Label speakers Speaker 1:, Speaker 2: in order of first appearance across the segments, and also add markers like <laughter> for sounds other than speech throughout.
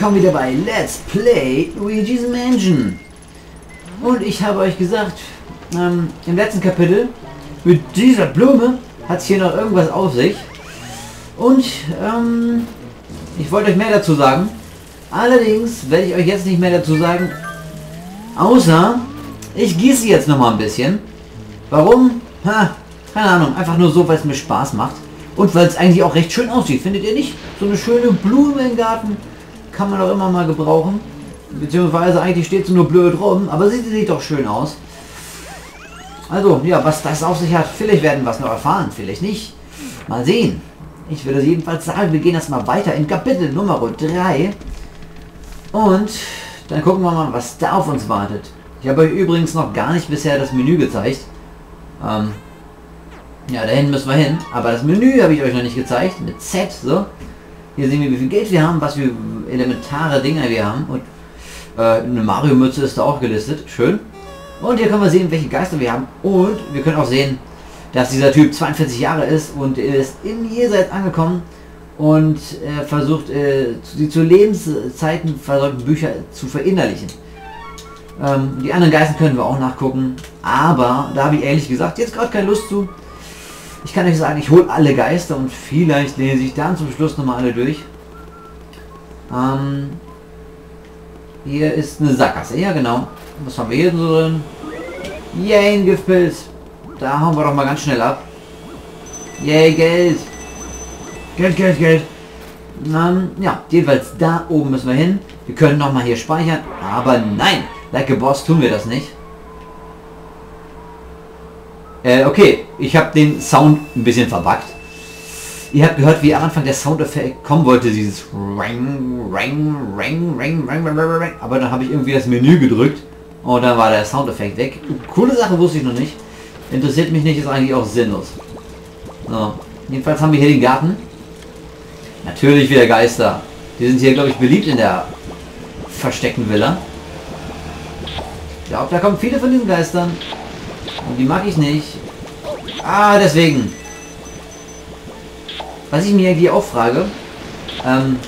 Speaker 1: willkommen wieder bei Let's Play Luigi's Mansion. Und ich habe euch gesagt, ähm, im letzten Kapitel, mit dieser Blume hat es hier noch irgendwas auf sich. Und ähm, ich wollte euch mehr dazu sagen. Allerdings werde ich euch jetzt nicht mehr dazu sagen, außer ich gieße jetzt noch mal ein bisschen. Warum? Ha, keine Ahnung, einfach nur so, weil es mir Spaß macht. Und weil es eigentlich auch recht schön aussieht, findet ihr nicht? So eine schöne Blume im Garten kann man auch immer mal gebrauchen. Beziehungsweise eigentlich steht sie nur blöd rum, aber sie sieht doch schön aus. Also, ja, was das auf sich hat, vielleicht werden wir es noch erfahren, vielleicht nicht. Mal sehen. Ich würde jedenfalls sagen, wir gehen erstmal weiter in Kapitel Nummer 3. Und dann gucken wir mal, was da auf uns wartet. Ich habe euch übrigens noch gar nicht bisher das Menü gezeigt. Ähm, ja, dahin müssen wir hin. Aber das Menü habe ich euch noch nicht gezeigt. Mit Z, so. Hier sehen wir, wie viel Geld wir haben, was für elementare Dinge wir haben. Und äh, eine Mario-Mütze ist da auch gelistet. Schön. Und hier können wir sehen, welche Geister wir haben. Und wir können auch sehen, dass dieser Typ 42 Jahre ist und er ist in Jenseits angekommen und äh, versucht, äh, die zu Lebenszeiten versorgten Bücher zu verinnerlichen. Ähm, die anderen Geister können wir auch nachgucken, aber da habe ich ehrlich gesagt jetzt gerade keine Lust zu. Ich kann euch sagen, ich hole alle Geister und vielleicht lese ich dann zum Schluss nochmal alle durch. Ähm, hier ist eine Sackgasse. Ja, genau. Was haben wir hier drin? Yay, ein Giftpilz. Da hauen wir doch mal ganz schnell ab. Yay, Geld. Geld, Geld, Geld. Ähm, ja, jedenfalls da oben müssen wir hin. Wir können noch mal hier speichern. Aber nein, like a Boss tun wir das nicht. Äh, okay, ich habe den Sound ein bisschen verbuggt. Ihr habt gehört, wie am Anfang der Soundeffekt kommen wollte, dieses Ring, Ring, Ring, Ring, Ring, Ring, Ring, Aber dann habe ich irgendwie das Menü gedrückt und dann war der Soundeffekt weg. Coole Sache wusste ich noch nicht. Interessiert mich nicht, ist eigentlich auch sinnlos. So. Jedenfalls haben wir hier den Garten. Natürlich wieder Geister. Die sind hier, glaube ich, beliebt in der versteckten Villa. Ich glaube, da kommen viele von diesen Geistern. Und die mag ich nicht. Ah, deswegen. Was ich mir eigentlich auch frage, ähm,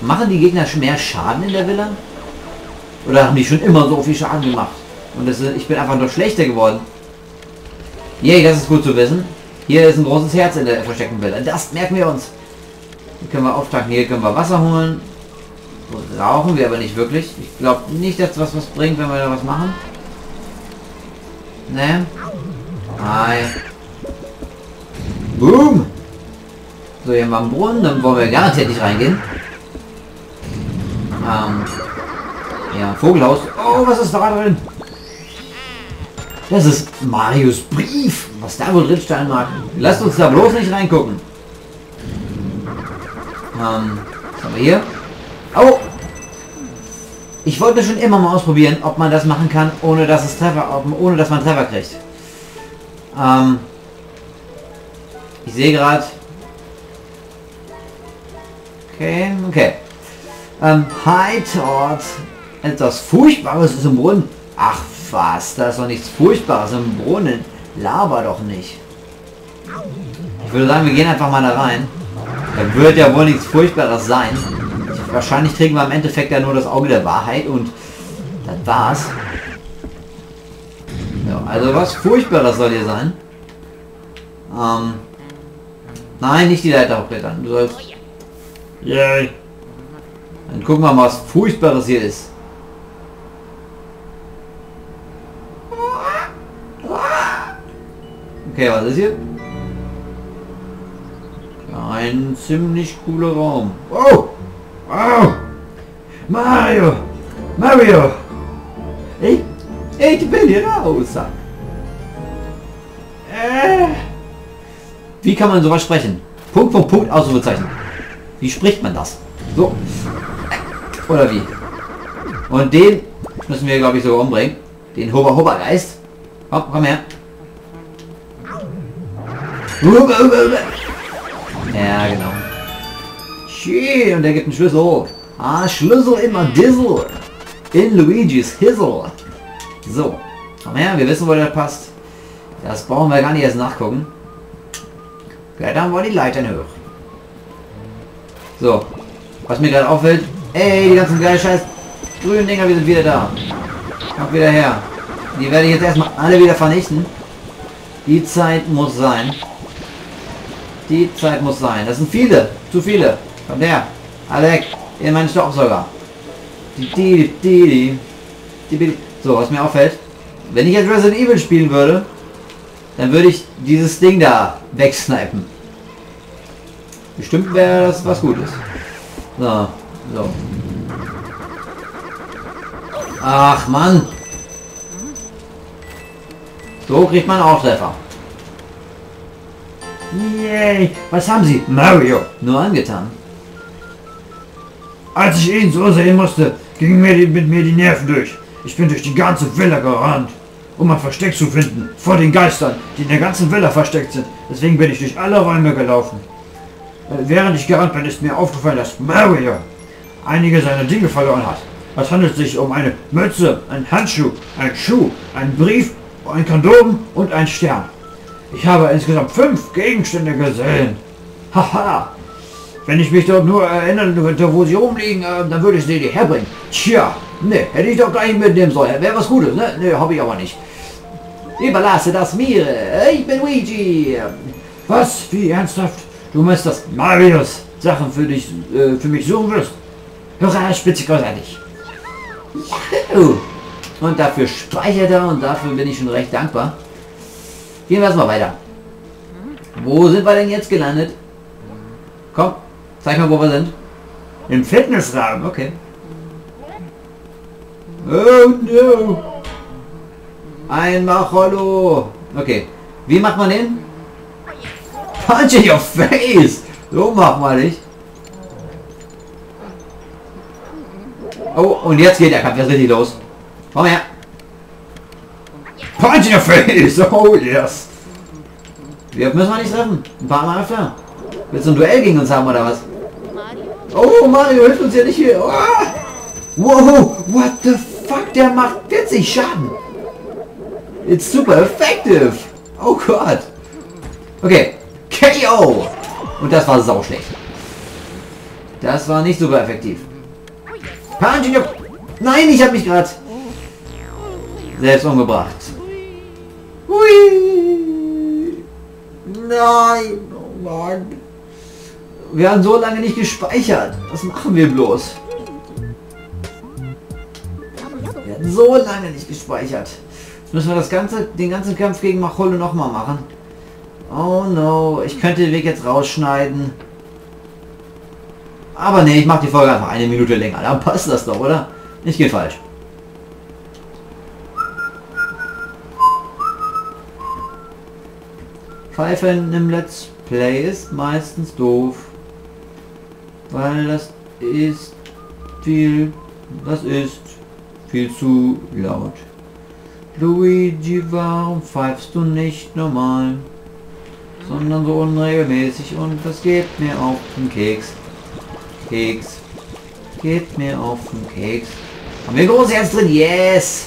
Speaker 1: machen die Gegner mehr Schaden in der Villa? Oder haben die schon immer so viel Schaden gemacht? Und das, ich bin einfach noch schlechter geworden. Yay, das ist gut zu wissen. Hier ist ein großes Herz in der versteckten Villa. Das merken wir uns. Hier können wir auftanken. Hier können wir Wasser holen. Brauchen wir aber nicht wirklich. Ich glaube nicht, dass was was bringt, wenn wir da was machen. Ne? Hi. Boom! So, hier haben wir einen Brunnen, dann wollen wir garantiert nicht reingehen. Ähm, ja, Vogelhaus. Oh, was ist da drin? Das ist Marius Brief. Was da wohl drin mag. Lasst uns da bloß nicht reingucken. Ähm, was haben wir hier? Oh! Ich wollte schon immer mal ausprobieren, ob man das machen kann, ohne dass es Treffer, ohne dass man Treffer kriegt. Ähm, ich sehe gerade. Okay, okay. Ähm, Hi Todd. Etwas Furchtbares ist im Brunnen. Ach was, da ist doch nichts Furchtbares im Brunnen. Laber doch nicht. Ich würde sagen, wir gehen einfach mal da rein. Da wird ja wohl nichts Furchtbares sein. Wahrscheinlich kriegen wir im Endeffekt ja nur das Auge der Wahrheit und das war's. Ja, also was Furchtbares soll hier sein. Ähm, nein, nicht die Leiter hochklettern. Du sollst... Yay. Dann gucken wir mal, was Furchtbares hier ist. Okay, was ist hier? Ein ziemlich cooler Raum. Oh! Oh! Mario! Mario! Ich, ich bin hier raus! Wie kann man sowas sprechen? Punkt, Punkt, Punkt, Ausrufezeichen. Wie spricht man das? So. Oder wie? Und den müssen wir, glaube ich, so umbringen. Den Hober Hober Geist. Komm, komm her. Ja, genau. Schön, und der gibt einen Schlüssel. Ah, Schlüssel immer Dizzle. In Luigi's Hizzle. So. Komm her, wir wissen, wo der passt. Das brauchen wir gar nicht erst nachgucken. Klettern wir die Leitern hoch. So. Was mir gerade auffällt, Ey, die ganzen geil scheiß grünen Dinger, wir sind wieder da. Kommt wieder her. Die werde ich jetzt erstmal alle wieder vernichten. Die Zeit muss sein. Die Zeit muss sein. Das sind viele. Zu viele. Kommt her. Alle weg. In meinen Staubsauger. Die, die, die, die, die, So, was mir auffällt. Wenn ich jetzt Resident Evil spielen würde, dann würde ich dieses Ding da wegsnipen. Bestimmt wäre das was Gutes. So, so. Ach Mann. So kriegt man auch Treffer. Yay. Was haben Sie? Mario. Nur angetan.
Speaker 2: Als ich ihn so sehen musste, gingen mir die, mit mir die Nerven durch. Ich bin durch die ganze Villa gerannt, um ein Versteck zu finden, vor den Geistern, die in der ganzen Villa versteckt sind. Deswegen bin ich durch alle Räume gelaufen. Äh, während ich gerannt bin, ist mir aufgefallen, dass Mario einige seiner Dinge verloren hat. Es handelt sich um eine Mütze, ein Handschuh, ein Schuh, ein Brief, ein Kondom und ein Stern. Ich habe insgesamt fünf Gegenstände gesehen. Haha. Wenn ich mich dort nur erinnern könnte, wo sie rumliegen, äh, dann würde ich sie dir herbringen. Tja, ne, hätte ich doch gleich mitnehmen sollen. Wäre was Gutes, ne? Ne, habe ich aber nicht.
Speaker 1: Überlasse das mir. Ich bin Luigi.
Speaker 2: Was? Wie ernsthaft? Du meinst, dass Marius Sachen für dich, äh, für mich suchen wirst? Hurra, spitze großartig.
Speaker 1: Juhu. Und dafür speichert er und dafür bin ich schon recht dankbar. Gehen wir erstmal weiter. Wo sind wir denn jetzt gelandet? Komm, zeig mal, wo wir sind.
Speaker 2: Im Fitnessraum.
Speaker 1: Okay. Oh no. Ein Machollo. Okay. Wie macht man den? Punch in your face. So macht man nicht. Oh, und jetzt geht der Kampf jetzt richtig los. Komm her.
Speaker 2: Punch in your face. <laughs> Oh yes.
Speaker 1: Wir müssen wir nicht treffen. Ein paar Mal öfter. Willst du ein Duell gegen uns haben oder was? Oh, Mario hilft uns ja nicht hier. Oh. Wow, what the fuck? Der macht 40 Schaden. It's super effective. Oh Gott. Okay. KO. Und das war sau schlecht. Das war nicht super effektiv. Nein, ich habe mich gerade selbst umgebracht. Hui. Nein. Oh Mann. Wir haben so lange nicht gespeichert. Was machen wir bloß? So lange nicht gespeichert. Jetzt müssen wir das ganze, den ganzen Kampf gegen Macholle nochmal machen. Oh no, ich könnte den Weg jetzt rausschneiden. Aber nee, ich mache die Folge einfach eine Minute länger. Dann passt das doch, oder? Nicht geht falsch. Pfeifen im Let's Play ist meistens doof. Weil das ist viel, das ist viel zu laut. Luigi, warum pfeifst du nicht normal? Sondern so unregelmäßig und das geht mir auf den Keks. Keks. Geht mir auf den Keks. Haben wir ein großes Herz drin? Yes!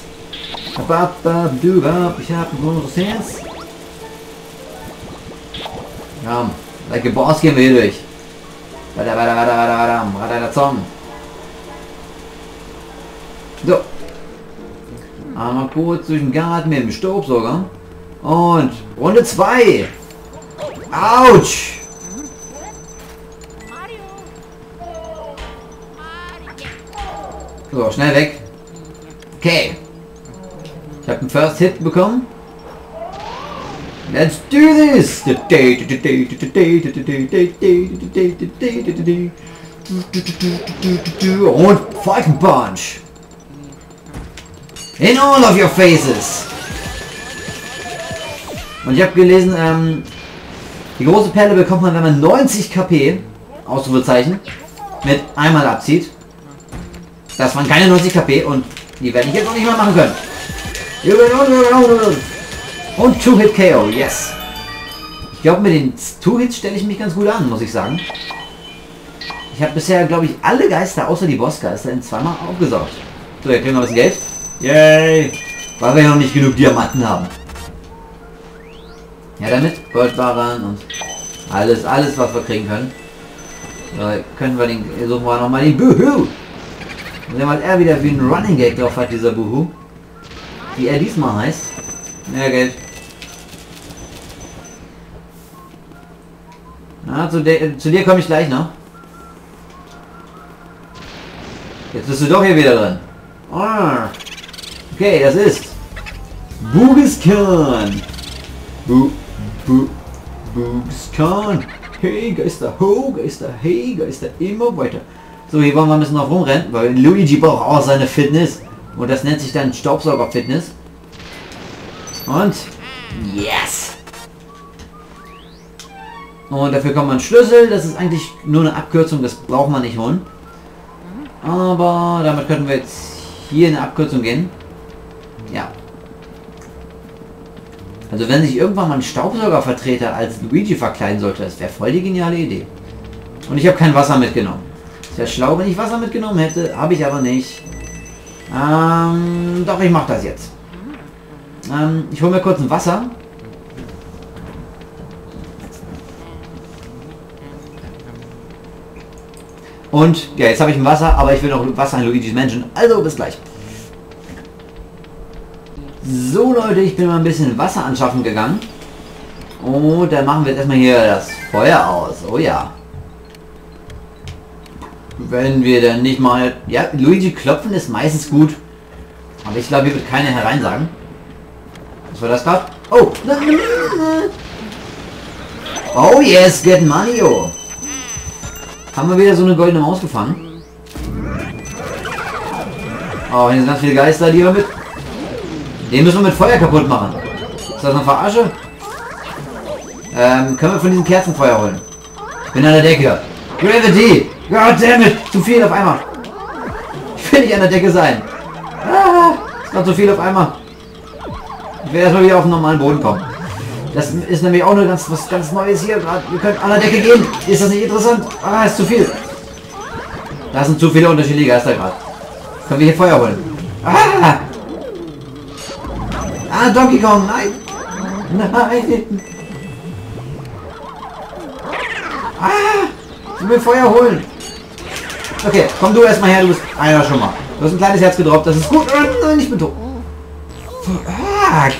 Speaker 1: Ich hab ein großes Herz. Ja, like a Boss gehen wir hier durch. Weiter, weiter, weiter, weiter, weiter, weiter, der Song. Einmal kurz durch den Garten mit dem Staubsauger. Und Runde 2. Autsch! So, schnell weg. Okay. Ich habe einen First Hit bekommen. Let's do this! Und Falcon Punch! In all of your faces! Und ich habe gelesen, ähm, die große Perle bekommt man, wenn man 90 KP, Ausrufezeichen, mit einmal abzieht. Das waren keine 90 KP und die werde ich jetzt noch nicht mal machen können. Und Two-Hit-KO, yes. Ich glaube, mit den Two-Hits stelle ich mich ganz gut an, muss ich sagen. Ich habe bisher, glaube ich, alle Geister, außer die Bossgeister, in zweimal aufgesaugt. So, jetzt kriegen wir ein bisschen Geld. Yay! Weil wir noch nicht genug Diamanten haben. Ja, damit Goldbarren und alles, alles, was wir kriegen können. So, können wir den, suchen wir nochmal den Bühü. Sehen wir, er wieder wie ein Running Gag drauf hat, dieser Buhu. Wie er diesmal heißt. Mehr Geld. Na, zu, zu dir komme ich gleich noch. Jetzt bist du doch hier wieder drin. Ah. Okay, das ist Bugiskan. Bu, bu, Bugiskan. Hey Geister, ho Geister, hey Geister, immer weiter. So, hier wollen wir ein bisschen noch rumrennen, weil Luigi braucht auch seine Fitness. Und das nennt sich dann Staubsauger-Fitness. Und yes! Und dafür kommt man Schlüssel. Das ist eigentlich nur eine Abkürzung, das braucht man nicht holen. Aber damit könnten wir jetzt hier eine Abkürzung gehen. Ja. Also wenn sich irgendwann mal ein Staubsaugervertreter als Luigi verkleiden sollte, das wäre voll die geniale Idee. Und ich habe kein Wasser mitgenommen. Es wäre schlau, wenn ich Wasser mitgenommen hätte, habe ich aber nicht. Ähm, doch, ich mache das jetzt. Ähm, ich hole mir kurz ein Wasser. Und, ja, jetzt habe ich ein Wasser, aber ich will noch Wasser in Luigi's Mansion. Also, bis gleich. So, Leute, ich bin mal ein bisschen Wasser anschaffen gegangen. Und dann machen wir jetzt erstmal hier das Feuer aus. Oh ja. Wenn wir dann nicht mal... Ja, Luigi klopfen ist meistens gut. Aber ich glaube, hier wird keiner herein sagen. Was war das gerade? Oh! Oh yes, get oh. Haben wir wieder so eine goldene Maus gefangen? Oh, hier sind ganz viele Geister, die wir mit... Den müssen wir mit Feuer kaputt machen. Ist das eine Verarsche? Ähm, können wir von diesem Kerzenfeuer holen? Ich bin an der Decke. Gravity! Goddammit! Zu viel auf einmal. Ich will nicht an der Decke sein. Ah, ist noch zu viel auf einmal. Ich werde erstmal wieder auf den normalen Boden kommen. Das ist nämlich auch nur ganz was ganz Neues hier gerade. Wir können an der Decke gehen. Ist das nicht interessant? Ah, ist zu viel. Da sind zu viele unterschiedliche Geister gerade. Können wir hier Feuer holen? Ah! Ah, Donkey Kong, nein! Nein! Ah! Ich will Feuer holen! Okay, komm du erstmal her, du bist einer schon mal. Du hast ein kleines Herz gedroppt, das ist gut. Nein, ich bin tot. Fuck!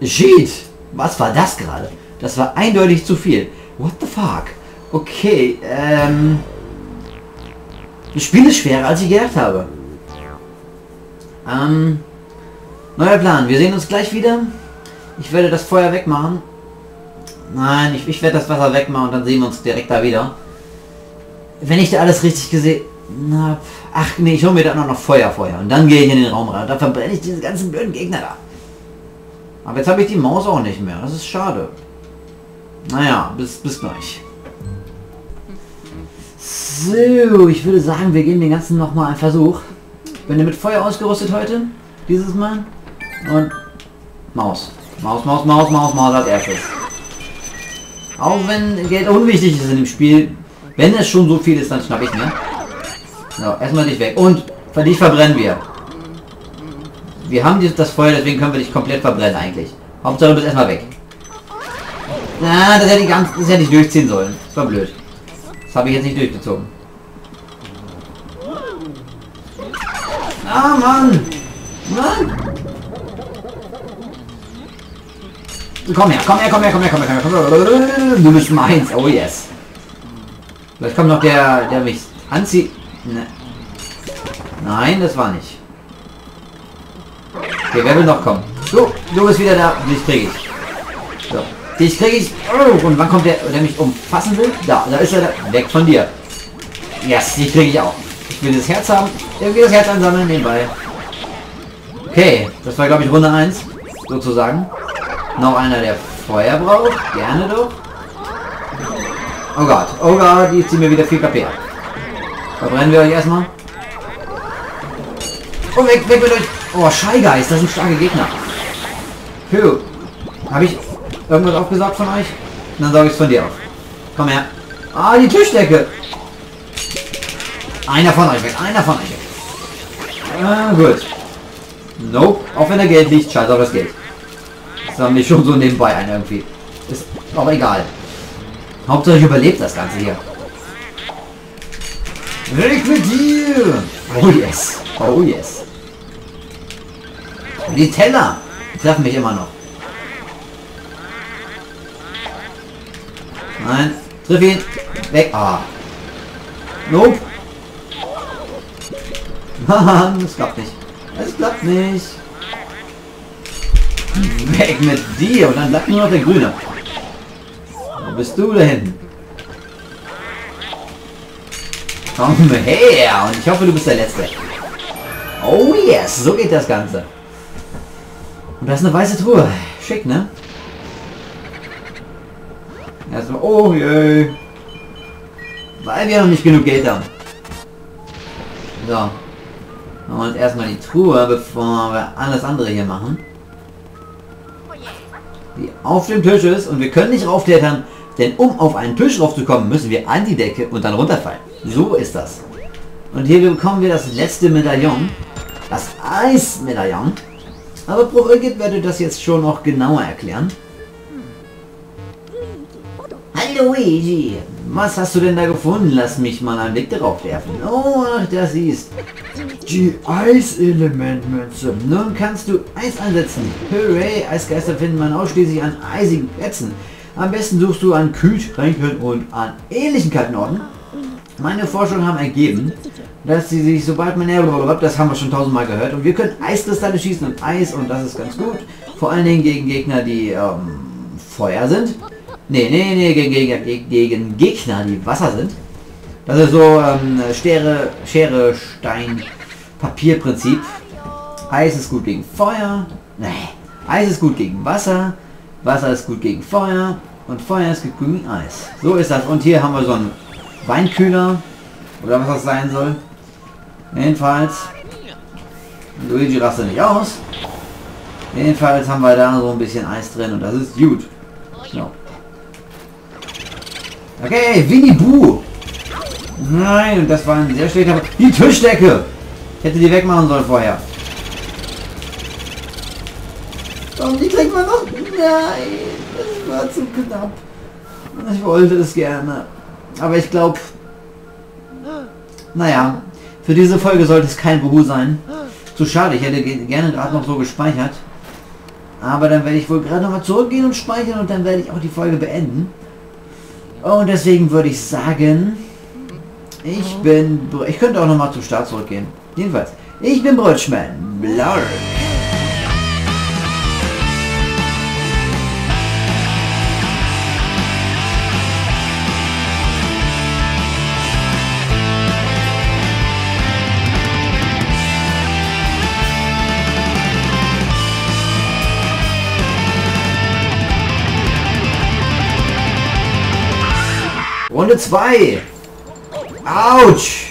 Speaker 1: Shit! Was war das gerade? Das war eindeutig zu viel. What the fuck? Okay, ähm... Das Spiel ist schwerer, als ich gedacht habe. Ähm... Neuer Plan. Wir sehen uns gleich wieder. Ich werde das Feuer wegmachen. Nein, ich, ich werde das Wasser wegmachen und dann sehen wir uns direkt da wieder. Wenn ich da alles richtig gesehen... Na, ach nee, ich hole mir da noch Feuer vorher. Und dann gehe ich in den Raum rein. Und dann verbrenne ich diese ganzen blöden Gegner da. Aber jetzt habe ich die Maus auch nicht mehr. Das ist schade. Naja, bis, bis gleich. So, ich würde sagen, wir geben den ganzen noch mal einen Versuch. Bin mit Feuer ausgerüstet heute? Dieses Mal? Und Maus. Maus, Maus, Maus, Maus, Maus als erstes. Auch wenn Geld unwichtig ist in dem Spiel. Wenn es schon so viel ist, dann schnapp ich mir. So, erstmal dich weg. Und für dich verbrennen wir. Wir haben das Feuer, deswegen können wir dich komplett verbrennen eigentlich. Hauptsache du bist erstmal weg. Na, das hätte ich ganz, das hätte ich durchziehen sollen. Das war blöd. Das habe ich jetzt nicht durchgezogen. Ah, Mann! Mann! Komm her, komm her, komm her, komm her, komm her, komm her. Du bist meins. Oh yes. Vielleicht kommt noch der, der mich anzieht. Ne. Nein, das war nicht. Okay, wer will noch kommen? Du, du bist wieder da. Dich kriege ich. So. Dich kriege ich. Oh, und wann kommt der, der mich umfassen will? Da, da ist er. Da. Weg von dir. Yes, die kriege ich auch. Will das Herz haben. Irgendwie das Herz ansammeln nebenbei. Okay, das war glaube ich Runde 1. Sozusagen. Noch einer, der Feuer braucht. Gerne doch. Oh Gott. Oh Gott, die ziehen mir wieder viel KP ab. Verbrennen wir euch erstmal. Oh, weg, weg mit euch. Oh, Scheigeist, das sind starke Gegner. Hö. Habe ich irgendwas aufgesagt von euch? Dann sauge ich es von dir auf. Komm her. Ah, die Tischdecke. Einer von euch weg, einer von euch weg. Ah, gut. Nope. Auch wenn da Geld liegt, scheiß auf das Geld. Das haben wir schon so nebenbei ein irgendwie. Ist auch egal. Hauptsache ich überlebe das Ganze hier.
Speaker 2: Weg mit dir!
Speaker 1: Oh yes. Oh yes. Die Teller treffen mich immer noch. Nein. Triff ihn. Weg. Ah. Nope. Mann, das klappt nicht. Es klappt nicht. Weg mit dir. Und dann bleibt nur noch der Grüne. Wo bist du denn? Komm her. Und ich hoffe, du bist der Letzte. Oh yes. So geht das Ganze. Und da ist eine weiße Truhe. Schick, ne? Erstmal, oh je. Weil wir noch nicht genug Geld haben. So. Und erstmal die Truhe, bevor wir alles andere hier machen. Die auf dem Tisch ist und wir können nicht raufklettern, denn um auf einen Tisch raufzukommen, müssen wir an die Decke und dann runterfallen. So ist das. Und hier bekommen wir das letzte Medaillon. Das Eismedaillon. Aber Pro Igitt werde das jetzt schon noch genauer erklären. Hallo Luigi, was hast du denn da gefunden? Lass mich mal einen Blick darauf werfen. Oh, das siehst.
Speaker 2: Die Eiselementmünze.
Speaker 1: Nun kannst du Eis einsetzen. Hooray, Eisgeister finden man ausschließlich an eisigen Plätzen. Am besten suchst du an Kühlschränken und an ähnlichen kalten Orten. Meine Forschungen haben ergeben, dass sie sich, sobald man näher, das haben wir schon tausendmal gehört, und wir können Eiskristalle schießen und Eis, und das ist ganz gut. Vor allen Dingen gegen Gegner, die ähm, Feuer sind. Nee, nee, nee, gegen, gegen, gegen Gegner, die Wasser sind. Das ist so ähm, Schere, Schere, Stein, Papierprinzip. Eis ist gut gegen Feuer. Nee. Eis ist gut gegen Wasser. Wasser ist gut gegen Feuer. Und Feuer ist gut gegen Eis. So ist das. Und hier haben wir so einen Weinkühler. Oder was das sein soll. Jedenfalls. Luigi rastet nicht aus. Jedenfalls haben wir da so ein bisschen Eis drin und das ist gut. So. Okay, Winnie Boo. Nein, das war ein sehr schlechter... Die Tischdecke! Ich hätte die wegmachen sollen vorher. Warum die kriegt man noch? Nein, das war zu knapp. Ich wollte es gerne. Aber ich glaube... Naja, für diese Folge sollte es kein Behu sein. Zu schade, ich hätte gerne gerade noch so gespeichert. Aber dann werde ich wohl gerade noch mal zurückgehen und speichern und dann werde ich auch die Folge beenden. Und deswegen würde ich sagen, ich bin... Ich könnte auch noch mal zum Start zurückgehen. Jedenfalls, ich bin Brötschmann. Blark. Runde 2. Autsch.